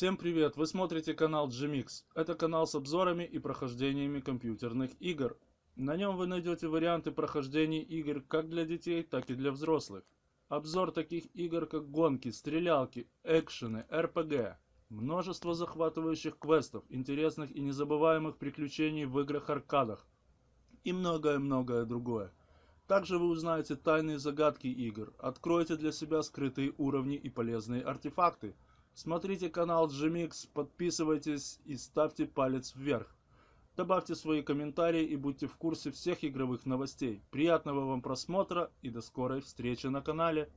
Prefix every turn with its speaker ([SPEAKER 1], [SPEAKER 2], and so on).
[SPEAKER 1] Всем привет! Вы смотрите канал GMix. Это канал с обзорами и прохождениями компьютерных игр. На нем вы найдете варианты прохождений игр как для детей, так и для взрослых. Обзор таких игр как гонки, стрелялки, экшены, РПГ. Множество захватывающих квестов, интересных и незабываемых приключений в играх-аркадах. И многое-многое другое. Также вы узнаете тайные загадки игр, откроете для себя скрытые уровни и полезные артефакты. Смотрите канал GMX, подписывайтесь и ставьте палец вверх. Добавьте свои комментарии и будьте в курсе всех игровых новостей. Приятного вам просмотра и до скорой встречи на канале.